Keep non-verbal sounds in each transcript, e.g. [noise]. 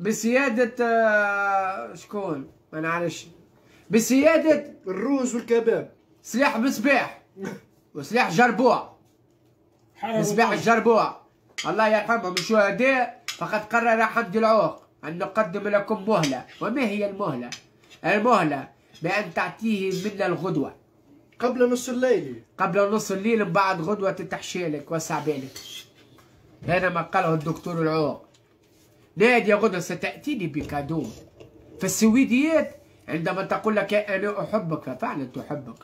بسيادة آه، شكون؟ ما نعرفش. بسيادة الروز والكباب. سلاح مصباح. [laughs] وسلاح جربوع. مصباح الجربوع الله يرحمهم الشهداء فقد قرر حمد العوق أن نقدم لكم مهلة. وما هي المهلة؟ المهلة بأن تعطيه منا الغدوة. قبل نص الليل. قبل نص الليل من بعد غدوة تحشيلك وسع بالك هذا ما قاله الدكتور العوق. نادية غدوة ستأتيني بكادو فالسويديات عندما تقول لك أنا أحبك ففعلا تحبك.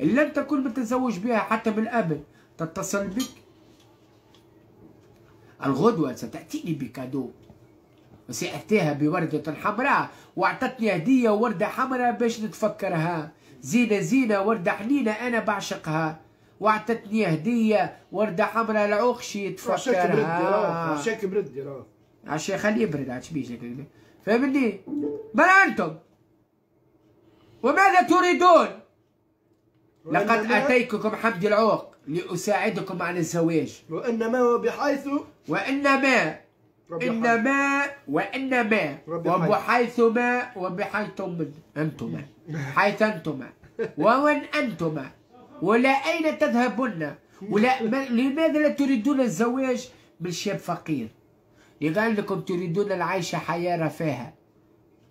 إن لم تكن متزوج بها حتى من قبل تتصل بك. الغدوة ستأتيني بكادو وسأتيها بوردة حمراء وأعطتني هدية وردة حمراء باش نتفكرها. زينة زينة وردة حنينة أنا بعشقها. وأعطتني هدية وردة حمراء العوخشي عشاك برد يا يتفكرها. عشاك برد يا عشان خليه يبرد عاد شبيش فهمني بل أنتم. وماذا تريدون؟ لقد أتيتكم حمد العوق لأساعدكم على الزواج. وإنما هو بحيث وإنما ربي إنما وإنما ربي وبحيثما وبحيثم أنتما. حيث أنتما. ومن أنتما. ولا أين تذهبن؟ ولا ما- لماذا لا تريدون الزواج من شاب فقير؟ لأنكم تريدون العيش حياة رفاهة.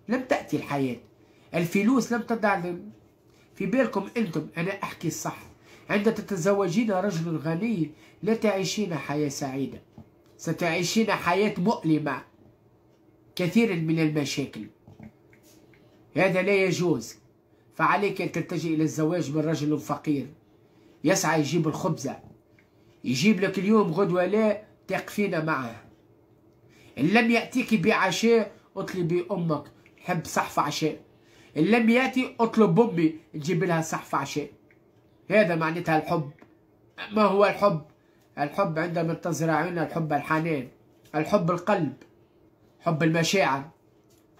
لم تأتي الحياة. الفلوس لم تضع في بالكم أنتم. أنا أحكي الصح. عند تتزوجين رجل غني لا تعيشين حياة سعيدة. ستعيشين حياة مؤلمة. كثير من المشاكل. هذا لا يجوز. فعليك أن تتجه إلى الزواج من رجل فقير. يسعى يجيب الخبزة. يجيب لك اليوم غدوة لا تقفين معه. إن لم يأتيك بعشاء اطلبي أمك حب صحف عشاء. إن لم يأتي أطلب أمي تجيب لها صحف عشاء. هذا معناتها الحب. ما هو الحب؟ الحب عندما تزرعون الحب الحنان الحب القلب حب المشاعر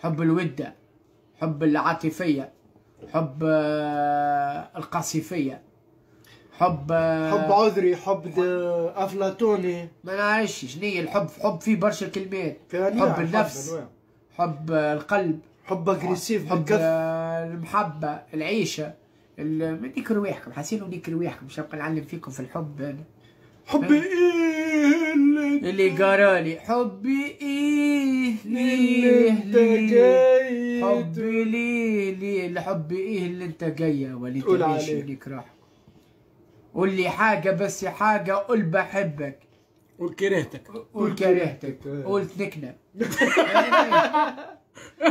حب الودة حب العاطفية حب آه، القصيفية حب حب عذري حب أفلاطوني. ما نعرفش شنو هي الحب. حب فيه برشا كلمات. حب النفس. حب القلب حب أجريسيف حب بالكف. آه، المحبة العيشة. ال- ما ديك رواحكم حاسين ديك رواحكم مش نبقى نعلم فيكم في الحب. أنا حب إيه اللي اللي قرالي حبي إيه اللي ليه أنت ليه؟ جاي حبي ليه ليه؟ الحب إيه اللي أنت جاية قول تعيش عليه. قول لي حاجة بس حاجة قول بحبك. قول كرهتك. قول كرهتك. قول تنكنا [laughs]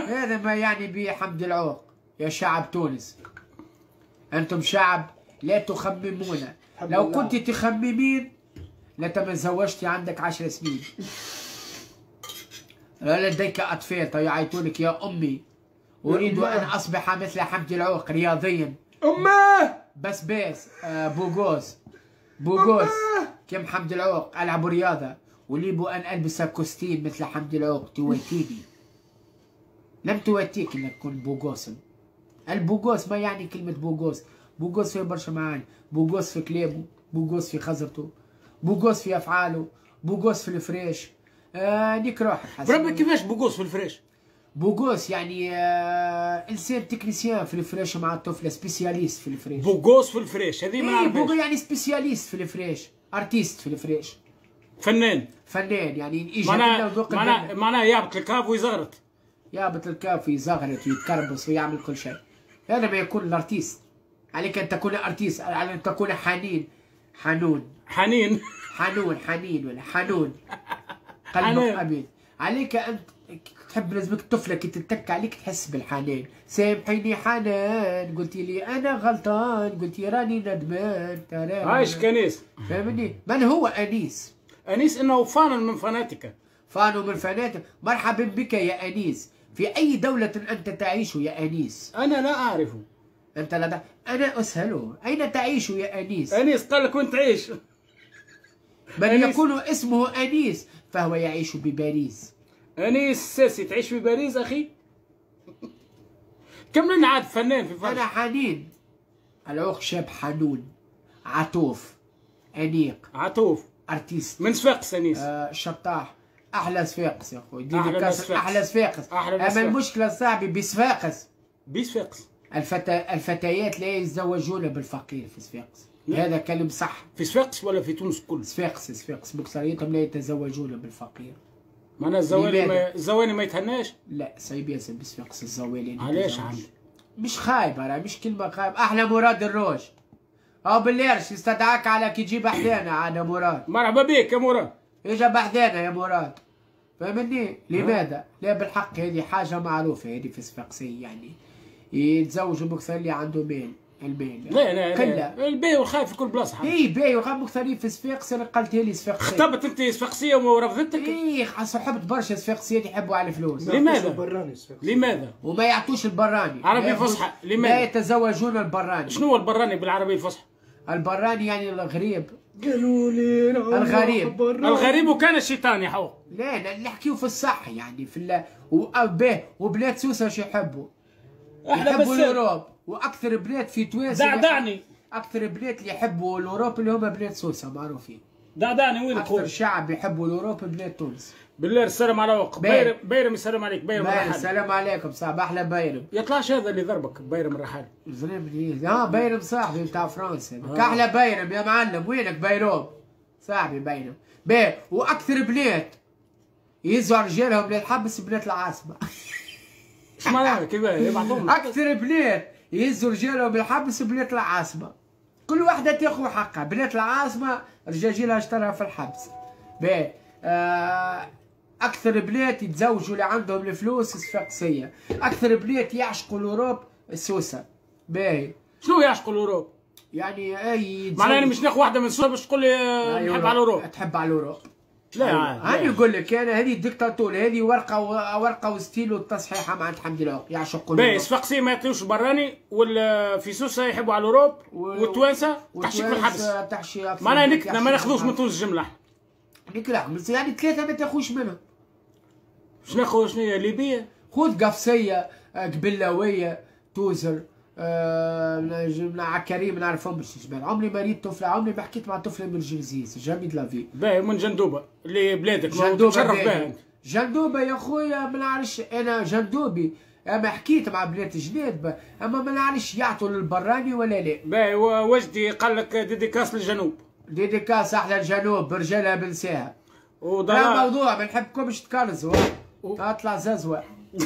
هذا ما يعني به حمد العوق يا شعب تونس. أنتم شعب لا تخممون لو. كنت تخممين لتزوجتي عندك عشر سنين. لا لديك أطفال يعيطونك يا أمي. أريد. أن أصبح مثل حمد العوق رياضيا. أمه! بس بس آه بوغوس بوغوس كم حمد العوق؟ ألعب رياضة. أريد أن ألبس كوستيم مثل حمد العوق. تواتيني لم تواتيك أنك تكون بوغوس البوغوس ما يعني كلمة بوغوس بوغوس فيه برشا معاني بوغوس في كلامه بوغوس في خزرته بوغوس في أفعاله. بوغوس في الفريش. آه نيك روحك حسن. بربي كيفاش بقوس في الفريش؟ بوغوس يعني آه انسان تكنيسيان في الفريش مع الطفله سبيسياليست في الفريش. بقوس في الفريش هذه ما إيه بوغو نعرفهاش يعني سبيسياليست في الفريش أرتيست في الفريش. فنان. فنان يعني يجي معناها معناها. معناها يهبط الكاف ويزغرط. يهبط الكاف يزغرط ويتكربص ويعمل كل شيء. هذا ما يكون الأرتيست. عليك أن تكون أرتيست على أن تكون حنين. حنون. حنين. حنون حنين ولا حنون. [laughs] قلبك. ابيض عليك أن تحب لازمك الطفلة كي تتك عليك تحس بالحنان. سامحيني حنان قلتي لي أنا غلطان قلتي راني ندمان. عايش كنيس. فهمني؟ من هو أنيس؟ أنيس إنه فان من فاناتيكا فانو من فنادق مرحبا بك يا أنيس. في أي دولة أنت تعيش يا أنيس؟ أنا لا اعرفه أنت لا أنا اساله أين تعيش يا أنيس؟ أنيس قال لك وين تعيش. من. يكون اسمه أنيس فهو يعيش بباريس. انيس ساسي تعيش في باريس أخي؟ [laughs] كم لنا عاد فنان في أنا فرنسا حنين. العوق شاب حنون عطوف أنيق. عطوف. أرتيست. من صفاقس أنيس؟ آه شطاح. أحلى صفاقس يا خويا. أحلى صفاقس أما. المشكلة صاحبي بصفاقس بيس فاقس. الفتى الفتيات لا يتزوجون بالفقير في صفاقس. هذا كلام صح. في صفاقس ولا في تونس كل؟ صفاقس صفاقس بكثريتهم لا يتزوجون بالفقير. معناها الزواني لماذا؟ ما الزواني ما يتهناش؟ لا صعيب ياسر بصفاقس الزوالين علاش يتزوجوا. عندي؟ مش خايب راه مش كلمة خايب. أحلى مراد الروج. أو بالليرش يستدعاك على كي تجيب احدانا أنا مراد. مرحبا بك يا مراد. إجا بحدانا يا مراد. فهمني لماذا؟ لا بالحق هذه حاجة معروفة هذه في صفاقسية يعني. يتزوجوا بكثر اللي عنده مال. المال لا لا كلا لا البي والخايف في كل بلاصة. إي باهي وغير مكثرين في صفاقس أنا قلتها لي صفاقسية خطبت أنت صفاقسيه ورفضتك إي صحبت برشا صفاقسيات يحبوا على الفلوس لماذا؟ براني صفاقس. لماذا؟ وما يعطوش البراني عربي فصحى. لماذا؟ لا يتزوجون البراني شنو هو البراني بالعربيه الفصحى؟ البراني يعني الغريب قالوا لي الغريب. الغريب وكان الشيطان يا حو لا لا نحكيو في الصح يعني في. وباه وبلاد سوسة شو يحبوا إحنا يحبوا بس الأوروب. وأكثر بلاد في تونس اللي دعدعني. أكثر بلاد اللي يحبوا الأوروب اللي هم بلاد سوسه معروفين. دعدعني وين أكثر؟ شعب يحبوا الأوروب بلاد تونس. بالله السلام على وقت. بيرم. بيرم السلام عليك. بيرم باير الرحال. السلام عليكم صاحب أحلى بايرم يطلعش هذا اللي ضربك بيرم الرحال. زلمني آه بايرم صاحبي بتاع فرنسا. كحلى بايرم يا معلم. وينك بايروم صاحبي بايرم باهي وأكثر بلاد يزوا رجالهم للحبس بلاد العاصمة. [laughs] إيش معناها يبعثون أكثر بلاد يهزوا رجالهم بالحبس بلاد العاصمة. كل واحدة تاخذ حقها. بلاد العاصمة رجاجيلها اشترى في الحبس. باهي آه أكثر بلاد يتزوجوا اللي عندهم الفلوس صفاقسية أكثر بلاد يعشقوا ال Europe سوسة باهي شنو يعشقوا الأوروب؟ يعني أي يتزوج- معناها مش ناخذ واحدة من سوريا باش تقول لي آه، أيوة، نحب على الأوروب. تحب على الأوروب. لا هاني. نقول لك أنا هذه ديكتاتور هذه ورقة. ورقة وستيل والتصحيحه مع حمد الله يعشقوا باهي. صفاقسي ما يعطيوش براني ولا في سوسه يحبوا على الأوروب والتوانسه تحشيك في الحبس تحشي معناها من نكتنا ما ناخذوش من. تونس إحنا نكلا بس يعني ثلاثة ما تاخوش منهم باش ناخذ شنو هي ليبيا خذ قفصية آه، قبلاوية توزر آه، من عكارية ما نعرفهمش جبال. عمري ما ريت طفلة عمري ما حكيت مع طفلة من الجنزيز jamais de la vie. باهي من جندوبة اللي بلادك جندوبة تشرف بها جندوبة يا خويا ما نعرفش. أنا جندوبي أما حكيت مع بنات جناد أما ما نعرفش يعطوا للبراني ولا لا. باهي وجدي قال لك dédicace للجنوب. dédicace أحلى الجنوب برجالها بنساها. وضلال موضوع ما نحبكمش تكرزوا. ها. اطلع ززوة. [laughs]